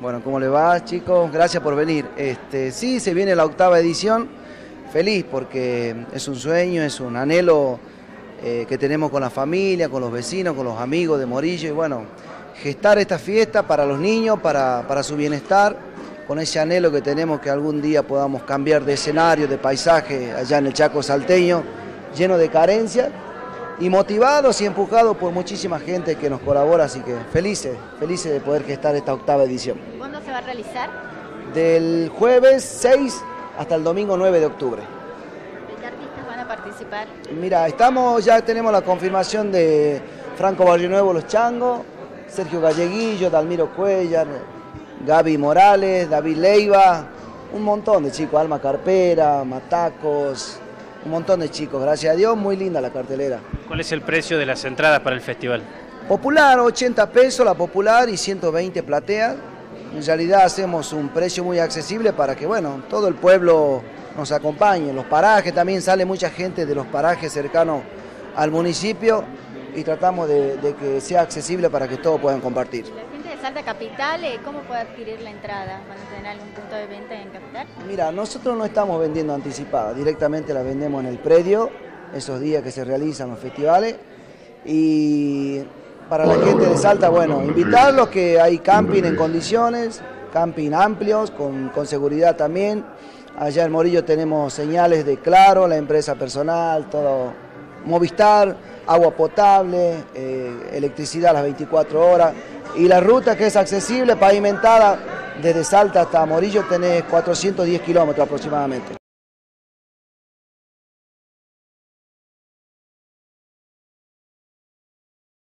Bueno, ¿cómo le va, chicos? Gracias por venir. Este, sí, se viene la octava edición. Feliz porque es un sueño, es un anhelo eh, que tenemos con la familia, con los vecinos, con los amigos de Morillo. Y bueno, gestar esta fiesta para los niños, para, para su bienestar, con ese anhelo que tenemos que algún día podamos cambiar de escenario, de paisaje allá en el Chaco salteño, lleno de carencias y motivados y empujados por muchísima gente que nos colabora, así que felices, felices de poder gestar esta octava edición. ¿Cuándo se va a realizar? Del jueves 6 hasta el domingo 9 de octubre. ¿De qué artistas van a participar? Mira, estamos, ya tenemos la confirmación de Franco Barrio Nuevo Los Changos, Sergio Galleguillo, Dalmiro Cuellar, Gaby Morales, David Leiva, un montón de chicos, Alma Carpera, Matacos, un montón de chicos, gracias a Dios, muy linda la cartelera. ¿Cuál es el precio de las entradas para el festival? Popular, 80 pesos la popular y 120 platea. En realidad hacemos un precio muy accesible para que, bueno, todo el pueblo nos acompañe. Los parajes, también sale mucha gente de los parajes cercanos al municipio y tratamos de, de que sea accesible para que todos puedan compartir. Salta Capital, eh, ¿cómo puede adquirir la entrada? ¿Van a tener algún punto de venta en Capital? Mira, nosotros no estamos vendiendo anticipada, directamente la vendemos en el predio, esos días que se realizan los festivales. Y para la gente de Salta, bueno, invitarlos que hay camping en condiciones, camping amplios, con, con seguridad también. Allá en Morillo tenemos señales de Claro, la empresa personal, todo Movistar, agua potable, eh, electricidad a las 24 horas. Y la ruta que es accesible, pavimentada, desde Salta hasta Morillo tenés 410 kilómetros aproximadamente.